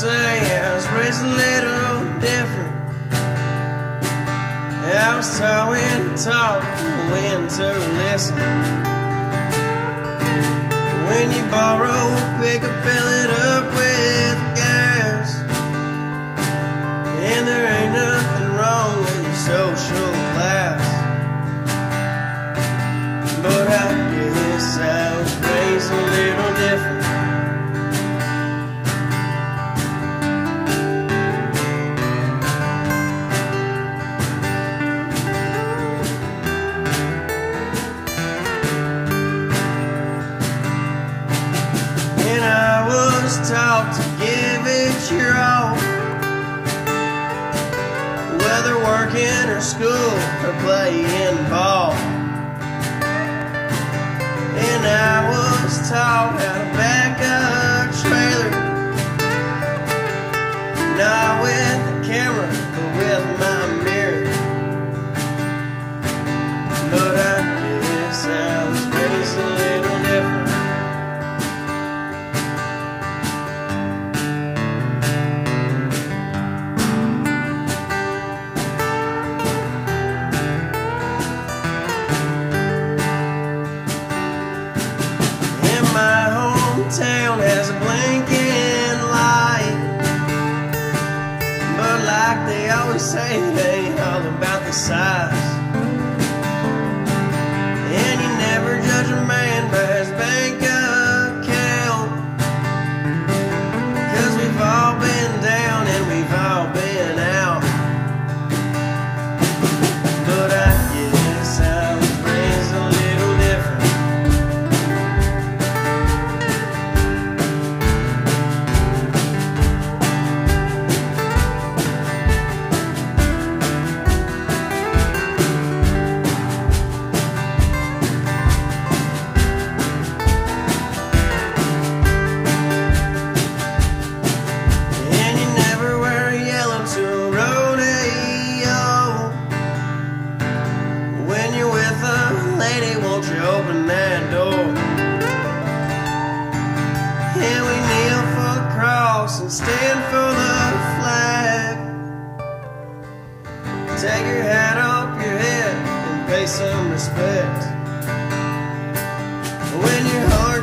say I was raised a little different. I was taught when to talk, when to listen. When you borrow, pick up, fill it up with Working or school or playing ball. Say, it ain't all about the size. And we kneel for the cross and stand for the flag. Take your hat off your head and pay some respect. When your heart